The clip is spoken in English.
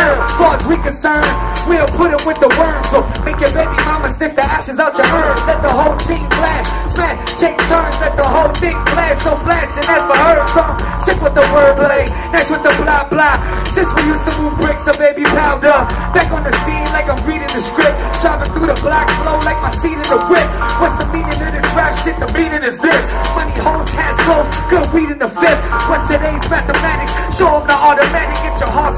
As Far as we concerned, we'll put it with the worms. So make your baby mama sniff the ashes out your urn. Let the whole team blast, smash, take turns, let the whole thing blast. So flash, and that's for her. So sick with the wordplay, next with the blah blah. Since we used to move bricks, so baby powder. Back on the scene like I'm reading the script. Driving through the block slow like my seat in the whip. What's the meaning of this rap shit? The meaning is this. Money, hoes, cash clothes, good weed in the fifth. What's today's mathematics? Show them the automatic, get your heart